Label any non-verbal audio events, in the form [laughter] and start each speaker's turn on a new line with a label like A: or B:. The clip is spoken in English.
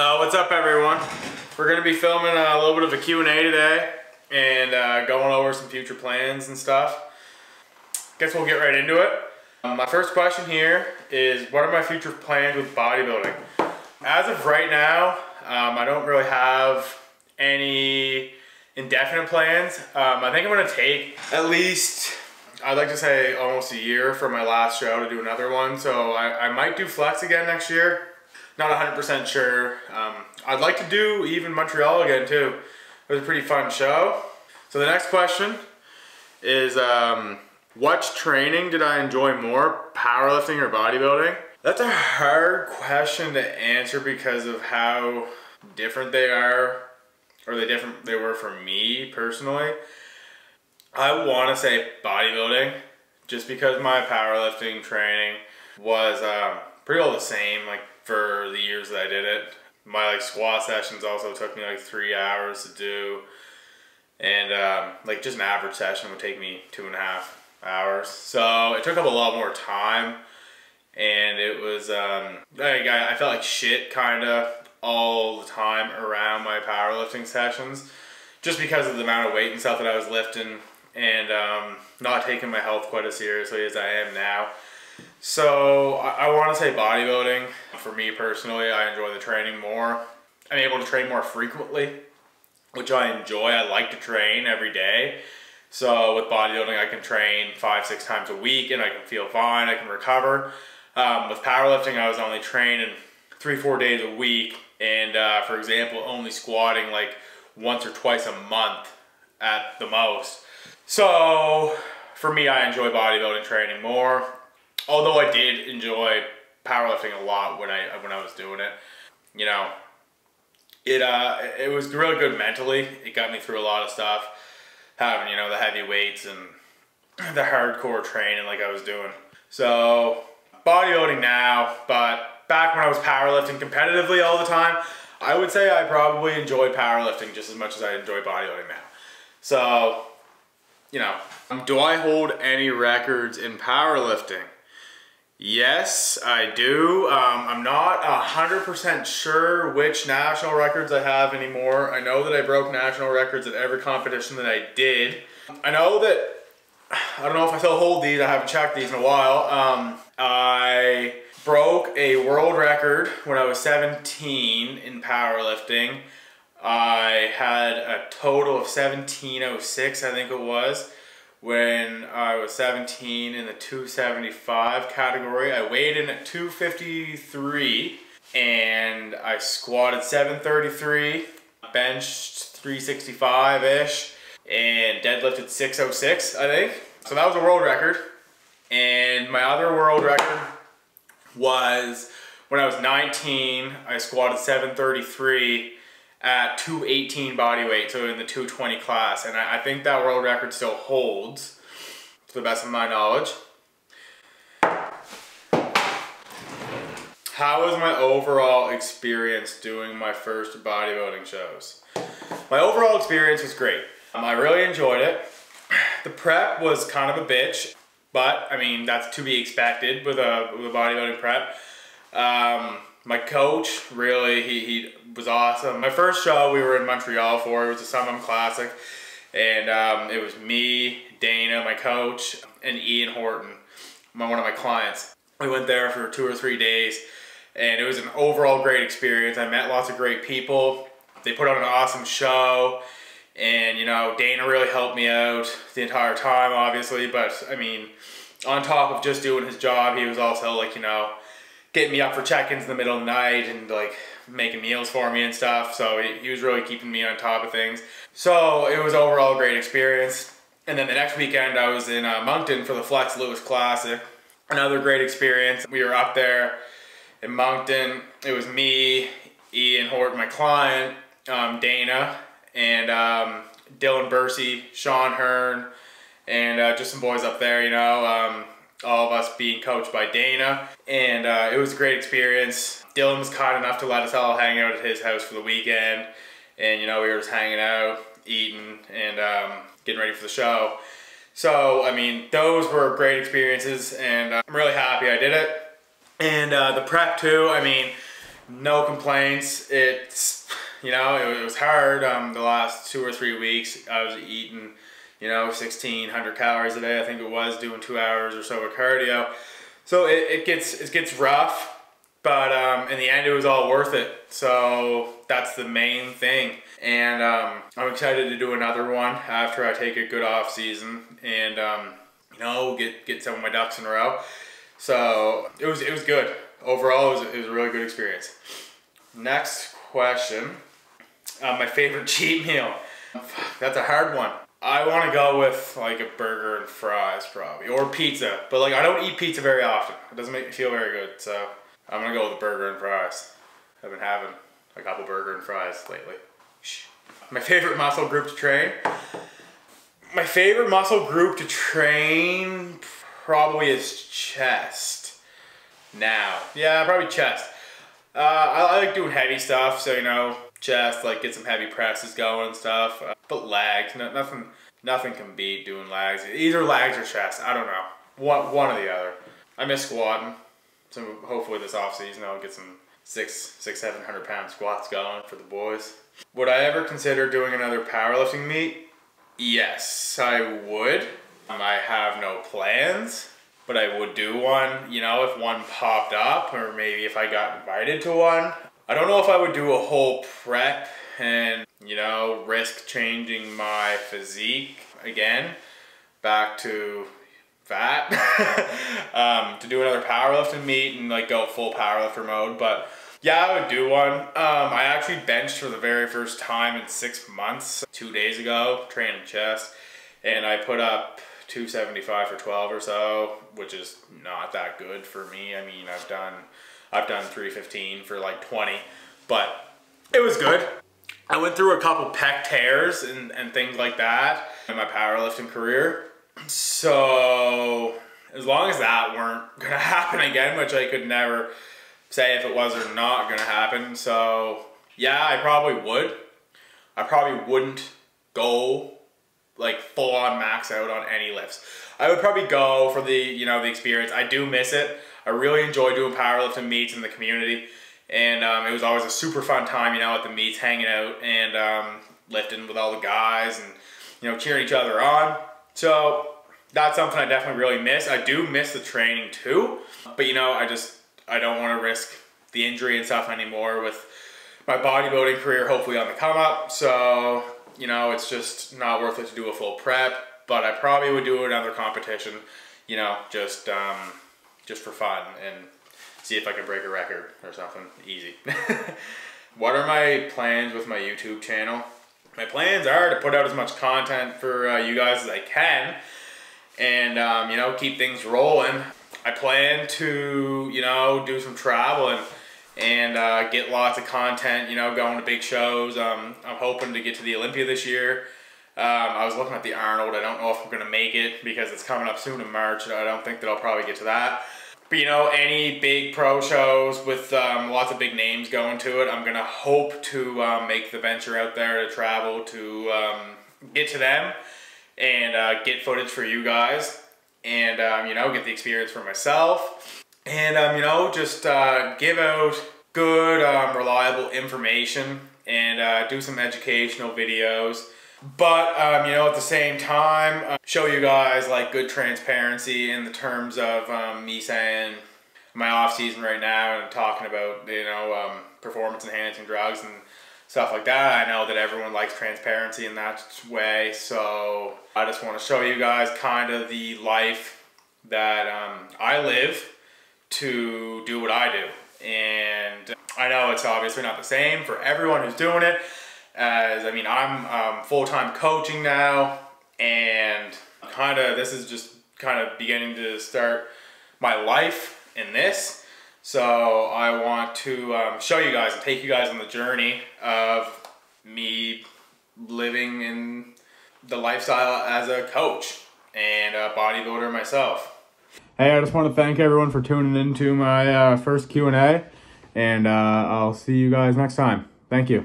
A: Uh, what's up everyone? We're to be filming a little bit of a Q&A today and uh, going over some future plans and stuff. Guess we'll get right into it. Um, my first question here is what are my future plans with bodybuilding? As of right now, um, I don't really have any indefinite plans. Um, I think I'm to take at least, I'd like to say almost a year for my last show to do another one. So I, I might do Flex again next year not 100% sure. Um, I'd like to do even Montreal again too. It was a pretty fun show. So the next question is, um, what training did I enjoy more, powerlifting or bodybuilding? That's a hard question to answer because of how different they are, or they different they were for me personally. I want to say bodybuilding, just because my powerlifting training was um, pretty all the same. Like for the years that I did it. My like squat sessions also took me like three hours to do. And um, like just an average session would take me two and a half hours. So it took up a lot more time. And it was, um, like, I, I felt like shit kind of all the time around my powerlifting sessions. Just because of the amount of weight and stuff that I was lifting and um, not taking my health quite as seriously as I am now. So I, I want to say bodybuilding. For me personally, I enjoy the training more. I'm able to train more frequently, which I enjoy. I like to train every day. So with bodybuilding, I can train five, six times a week and I can feel fine, I can recover. Um, with powerlifting, I was only training three, four days a week. And uh, for example, only squatting like once or twice a month at the most. So for me, I enjoy bodybuilding training more although I did enjoy powerlifting a lot when I when I was doing it, you know, it uh it was really good mentally. It got me through a lot of stuff, having you know the heavy weights and the hardcore training like I was doing. So bodybuilding now, but back when I was powerlifting competitively all the time, I would say I probably enjoy powerlifting just as much as I enjoy bodybuilding now. So, you know, do I hold any records in powerlifting? Yes, I do. Um, I'm not 100% sure which national records I have anymore. I know that I broke national records at every competition that I did. I know that, I don't know if I still hold these, I haven't checked these in a while. Um, I broke a world record when I was 17 in powerlifting. I had a total of 1706, I think it was when I was 17 in the 275 category. I weighed in at 253 and I squatted 733, benched 365-ish, and deadlifted 606, I think. So that was a world record. And my other world record was when I was 19, I squatted 733 at 218 body weight, so in the 220 class. And I, I think that world record still holds, to the best of my knowledge. How was my overall experience doing my first bodybuilding shows? My overall experience was great. Um, I really enjoyed it. [sighs] The prep was kind of a bitch, but I mean, that's to be expected with a, with a bodybuilding prep. Um, my coach really he, he was awesome. My first show we were in montreal for it was a summum classic. And um, it was me dana my coach and ian horton my, one of my clients. We went there for two or three days and it was an overall great experience. I met lots of great people. They put on an awesome show and you know dana really helped me out the entire time obviously. But i mean on top of just doing his job he was also like you know getting me up for check-ins in the middle of the night and like making meals for me and stuff. So he, he was really keeping me on top of things. So it was overall a great experience. And then the next weekend I was in uh, Moncton for the Flex Lewis Classic. Another great experience. We were up there in Moncton. It was me, Ian Hort, my client, um, Dana, and um, Dylan Bursey, Sean Hearn, and uh, just some boys up there, you know. Um, all of us being coached by Dana. And uh, it was a great experience. Dylan was kind enough to let us all hang out at his house for the weekend. And, you know, we were just hanging out, eating, and um, getting ready for the show. So, I mean, those were great experiences, and uh, I'm really happy I did it. And uh, the prep, too, I mean, No complaints. It's, you know, it, was hard um, the last two or three weeks. I was eating, you know, 1,600 calories a day, I think it was, doing two hours or so of cardio. So it, it gets it gets rough, but um, in the end, it was all worth it. So that's the main thing. And um, I'm excited to do another one after I take a good off season and um, you know get get some of my ducks in a row. So it was it was good overall. It was, it was a really good experience. Next question, uh, my favorite [laughs] cheat meal. That's a hard one. I want to go with like a burger and fries probably, or pizza. But like I don't eat pizza very often. It doesn't make me feel very good. So I'm gonna go with a burger and fries. I've been having a couple burger and fries lately. My favorite muscle group to train. My favorite muscle group to train probably is chest. Now, yeah, probably chest. Uh, I, like doing heavy stuff, so you know, chest, like get some heavy presses going and stuff. But legs, no, nothing, nothing can beat doing lags. Either lags or chest. I don't know, one, one or the other. I miss squatting, so hopefully this off season I'll get some six, six, seven hundred pound squats going for the boys. Would I ever consider doing another powerlifting meet? Yes, I would. Um, I have no plans, but I would do one, you know, if one popped up or maybe if I got invited to one. I don't know if I would do a whole prep and, you know, risk changing my physique again back to fat [laughs] um, to do another powerlifting meet and like go full powerlifter mode, but yeah, I would do one. Um, I actually benched for the very first time in six months, two days ago, training chest, and I put up 275 for 12 or so, which is not that good for me. I mean, I've done, I've done 315 for like 20, but it was good. I went through a couple pec tears and, and things like that in my powerlifting career. So as long as that weren't [laughs] gonna happen again, which I could never say if it was or not gonna happen. So yeah, I probably would. I probably wouldn't go like full on max out on any lifts. I would probably go for the, you know, the experience. I do miss it. I really enjoy doing powerlifting meets in the community. And um, it was always a super fun time, you know, at the meets, hanging out and um, lifting with all the guys and, you know, cheering each other on. So that's something I definitely really miss. I do miss the training too. But, you know, I just, I don't want to risk the injury and stuff anymore with my bodybuilding career hopefully on the come up. So, you know, it's just not worth it to do a full prep, but I probably would do another competition, you know, just um, just for fun and see if I can break a record or something easy. [laughs] what are my plans with my YouTube channel? My plans are to put out as much content for uh, you guys as I can and, um, you know, keep things rolling. I plan to, you know, do some traveling and uh, get lots of content, you know, going to big shows. Um, I'm hoping to get to the Olympia this year. Um, I was looking at the Arnold. I don't know if I'm going to make it because it's coming up soon in March. I don't think that I'll probably get to that. But, you know, any big pro shows with um, lots of big names going to it, I'm to hope to um, make the venture out there to travel to um, get to them and uh, get footage for you guys and um, you know get the experience for myself and um, you know just uh, give out good um, reliable information and uh, do some educational videos but um, you know at the same time uh, show you guys like good transparency in the terms of um, me saying my off season right now and talking about you know um, performance enhancing drugs and stuff like that. I know that everyone likes transparency in that way, so I just want to show you guys kind of the life that um, I live to do what I do. And I know it's obviously not the same for everyone who's doing it, as I mean, I'm um, full-time coaching now, and kind of this is just kind of beginning to start my life in this. So I want to um, show you guys and take you guys on the journey of me living in the lifestyle as a coach and a bodybuilder myself. Hey, I just want to thank everyone for tuning into my uh, first Q&A, and uh, I'll see you guys next time. Thank you.